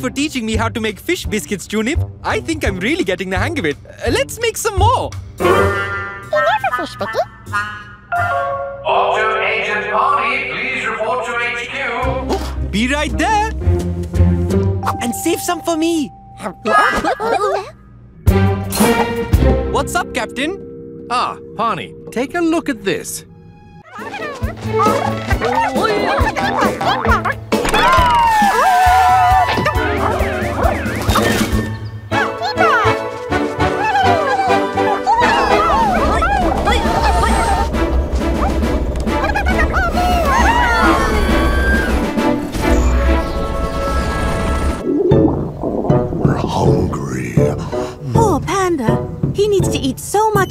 Thanks for teaching me how to make fish biscuits, Tunip. I think I'm really getting the hang of it. Uh, let's make some more. fish, Vicky. Octo Agent Barney, please report to HQ. Be right there. And save some for me. What's up, Captain? Ah, Paani, take a look at this.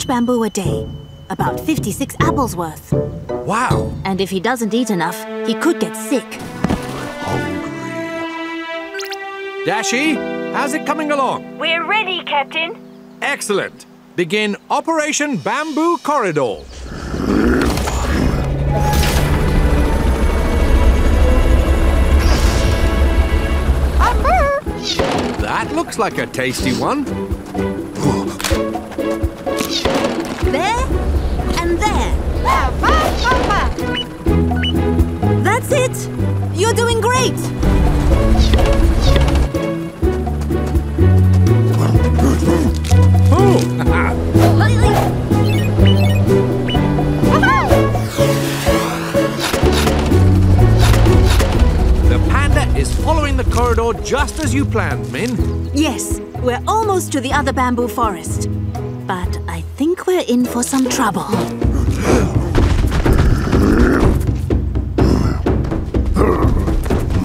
Bamboo a day. About 56 apples worth. Wow. And if he doesn't eat enough, he could get sick. Dashi, how's it coming along? We're ready, Captain. Excellent. Begin Operation Bamboo Corridor. Uh-huh. That looks like a tasty one. There and there. That's it. You're doing great. The panda is following the corridor just as you planned, Min. Yes, we're almost to the other bamboo forest. But think we're in for some trouble.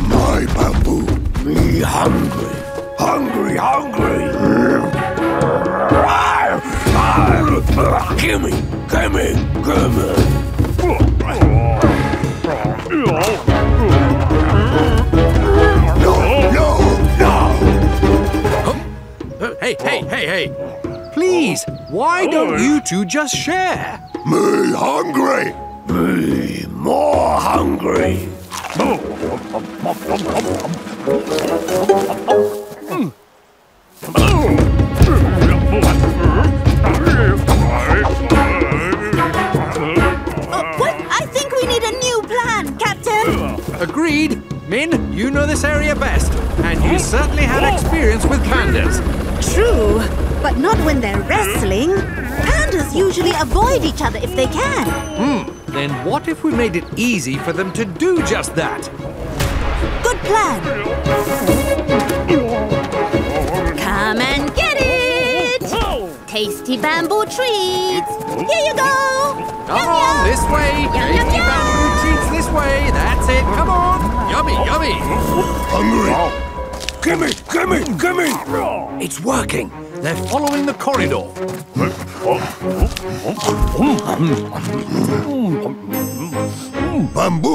My bamboo. Me hungry. Hungry, hungry. Gimme, gimme, gimme. No, no, no. Uh, hey, hey, hey, hey. Please, why oh, don't you two just share? Me hungry. Me more hungry. Oh. Pandas usually avoid each other if they can. Hmm, then what if we made it easy for them to do just that? Good plan. Come and get it! Tasty bamboo treats. Here you go. Come on, this way. Yum, yum, Tasty yum. bamboo treats this way. That's it. Come on. Yummy, yummy. Hungry. Gimme, gimme, gimme. It's working. They're following the corridor. Bamboo.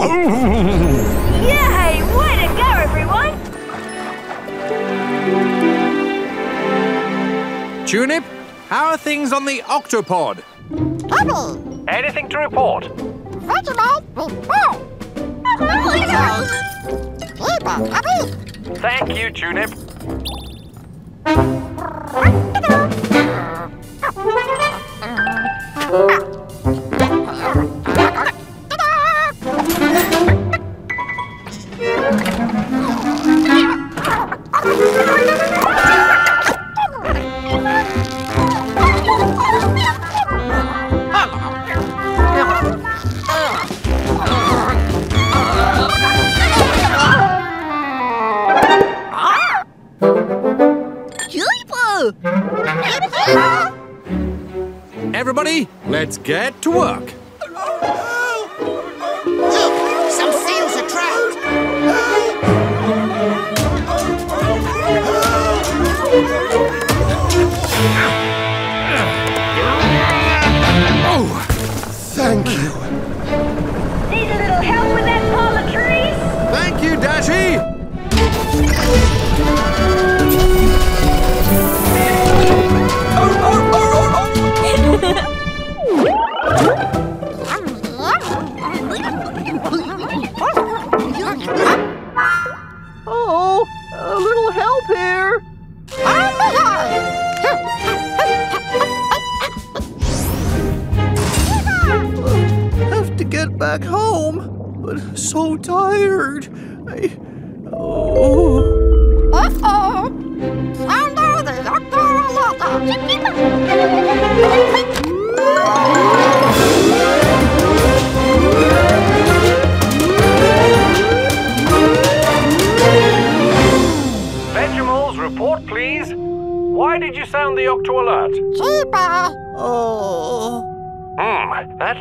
Yay! Way to go, everyone! Tunip, how are things on the octopod? Anything to report? Thank you, Tunip. Ah! Everybody, let's get to work. Some seals are trapped. Oh, Oh, a little help here. Have to get back home, but so tired. I, oh. Uh-oh. Sounder the Vegimals,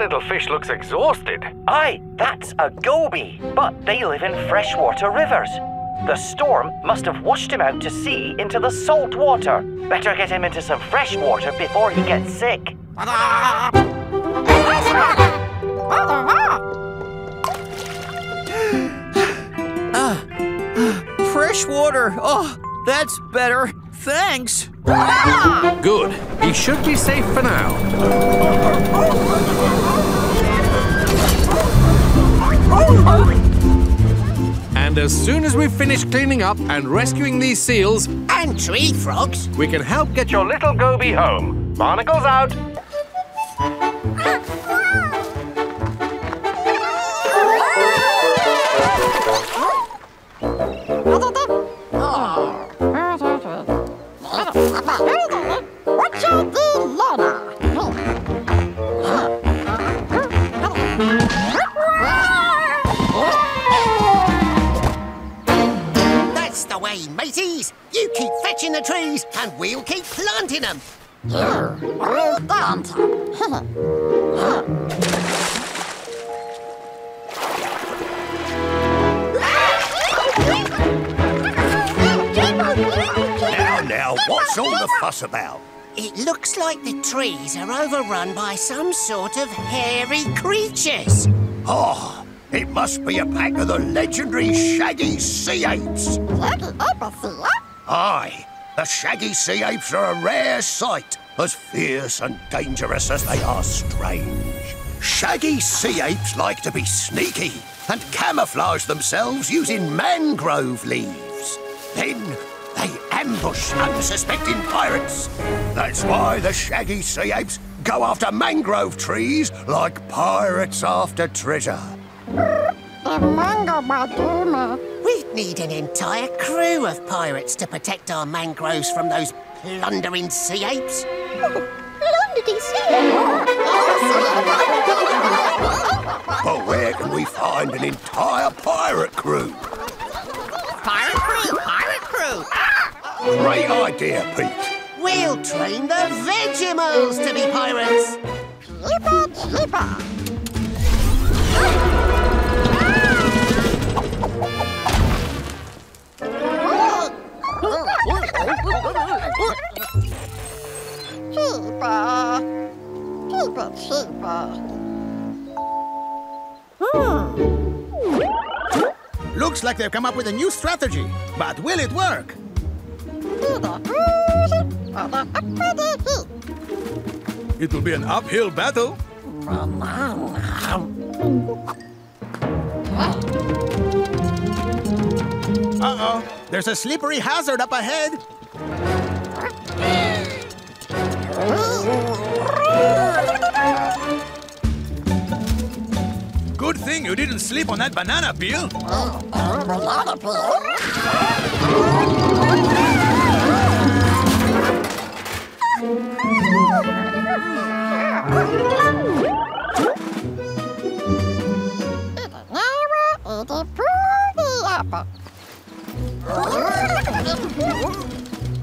little fish looks exhausted. Aye, that's a goby, but they live in freshwater rivers. The storm must have washed him out to sea into the salt water. Better get him into some fresh water before he gets sick. Ah, fresh water. Oh, that's better. Thanks. Good. He should be safe for now. And as soon as we've finished cleaning up and rescuing these seals, And tree frogs. we can help get Get your little goby home. Barnacles out. Trees, and we'll keep planting them. Yeah, well done. Now, now, what's all the fuss about? It looks like the trees are overrun by some sort of hairy creatures. Oh, it must be a pack of the legendary shaggy sea apes. Aye, the shaggy sea apes are a rare sight, as fierce and dangerous as they are strange. Shaggy sea apes like to be sneaky and camouflage themselves using mangrove leaves. Then they ambush unsuspecting pirates. That's why the shaggy sea apes go after mangrove trees like pirates after treasure. We'd need an entire crew of pirates to protect our mangroves from those oh, plundering sea apes. But where can we find an entire pirate crew? Pirate crew! Pirate crew! Great idea, Pete. We'll train the Vegimals to be pirates. Hmm. Looks like they've come up with a new strategy, but will it work? It will be an uphill battle. Uh-oh, there's a slippery hazard up ahead. Good thing you didn't sleep on that banana peel.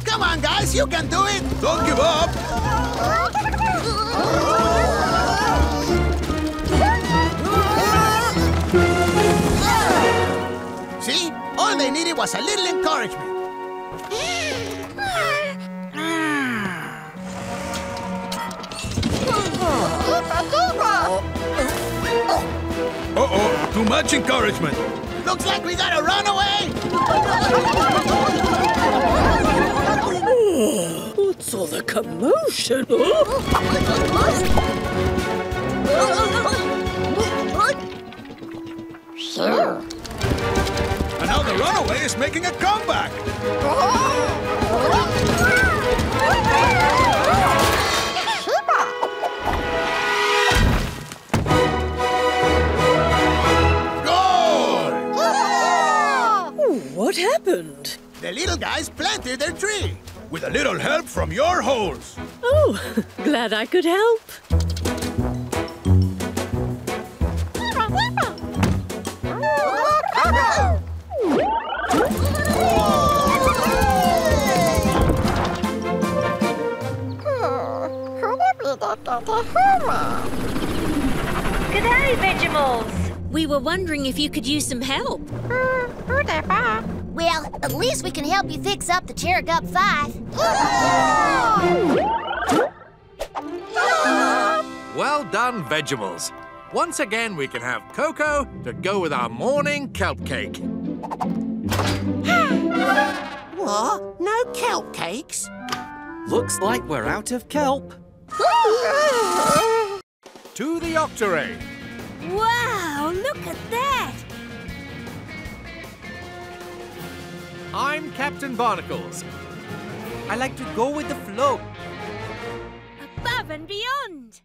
Come on, guys, you can do it. Don't give up. They needed was a little encouragement. Uh-oh, too much encouragement. Looks like we got a runaway. Oh, what's all the commotion? Sure. Another The runaway is making a comeback! Goal! What happened? The little guys planted their tree. With a little help from your holes. Oh, glad I could help. Wondering if you could use some help. Well, at least we can help you fix up the Terra-GUP 5. Well done, Vegimals. Once again, we can have cocoa to go with our morning kelp cake. What? No kelp cakes? Looks like we're out of kelp. To the Octoray. Wow, look at that! I'm Captain Barnacles. I like to go with the flow. Above and beyond!